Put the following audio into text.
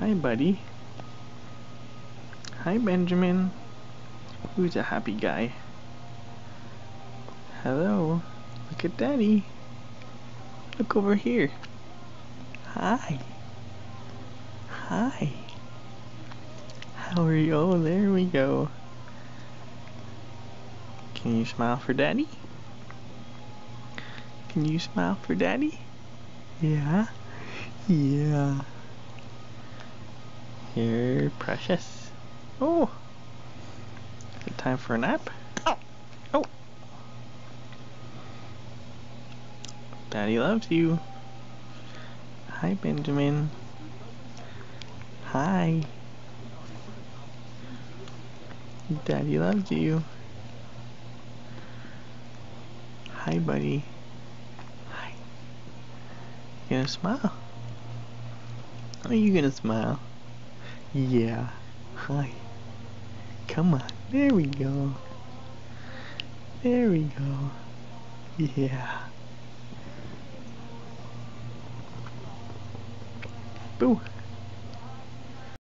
Hi, buddy. Hi, Benjamin. Who's a happy guy? Hello. Look at Daddy. Look over here. Hi. Hi. How are you? Oh, there we go. Can you smile for Daddy? Can you smile for Daddy? Yeah. Yeah. You're precious. Oh. Is it time for a nap? Oh. Oh. Daddy loves you. Hi, Benjamin. Hi. Daddy loves you. Hi, buddy. Hi. You gonna smile? Are you gonna smile? Yeah. Hi. Come on. There we go. There we go. Yeah. Boo.